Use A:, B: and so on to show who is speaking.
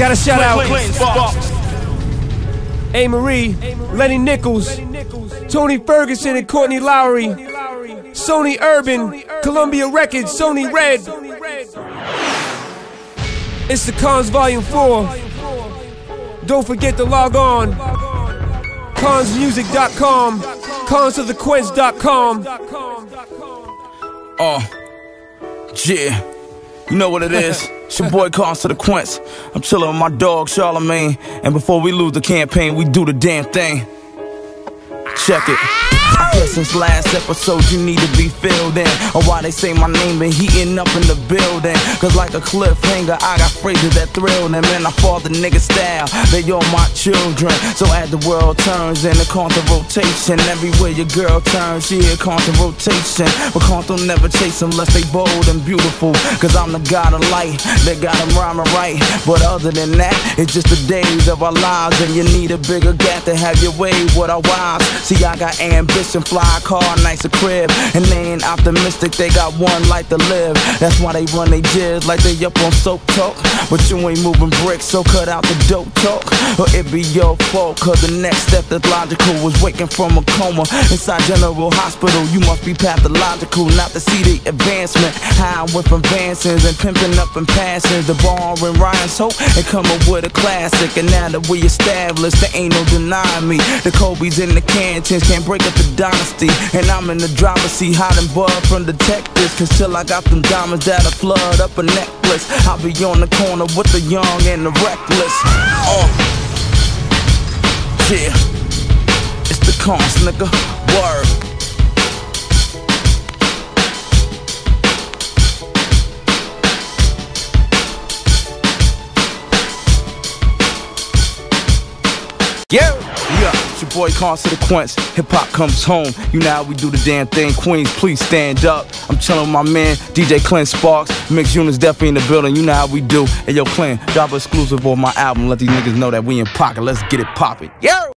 A: Gotta shout out
B: Clinton
A: A. Marie, Lenny Nichols, Tony Ferguson and Courtney Lowry, Sony Urban, Columbia Records, Sony Red. It's the Cons Volume 4. Don't forget to log on. Consmusic.com, consofthequench.com.
B: Uh, yeah. You know what it is. It's your boy Cons to the Quince. I'm chilling with my dog Charlamagne. And before we lose the campaign, we do the damn thing. Check it. I guess since last episode you need to be filled in. Or why they say my name been heating up in the building. Cause like a cliffhanger I got phrases that thrill them. And I fall the nigga style, they all my children. So as the world turns in a constant rotation Everywhere your girl turns, she a constant rotation. But constant never chase unless they bold and beautiful. Cause I'm the god of light, that got them rhyming right. But other than that, it's just the days of our lives. And you need a bigger gap to have your way with our wives. See I got ambition, fly car, nice a crib And they ain't optimistic, they got one life to live. That's why they run they jizz like they up on soap talk. But you ain't moving bricks, so cut out the dope talk. Or it be your fault, cause the next step that's logical Was waking from a coma inside General Hospital. You must be pathological, not to see the advancement. Went from advancing and pimping up and passing The bar and Ryan's hope and come up with a classic. And now that we established, there ain't no denying me. The Colbys in the cantons can't break up the dynasty. And I'm in the driver's seat hiding blood from detectives. Cause till I got them diamonds that'll flood up a necklace I'll be on the corner with the young and the reckless. Oh, yeah. It's the cons, nigga, word Yeah, yeah, it's your boy Consequence. Hip hop comes home. You know how we do the damn thing. Queens, please stand up. I'm chilling with my man, DJ Clint Sparks. Mix units definitely in the building. You know how we do. Hey, yo, Clint, drop exclusive on my album. Let these niggas know that we in pocket. Let's get it poppin'. Yeah!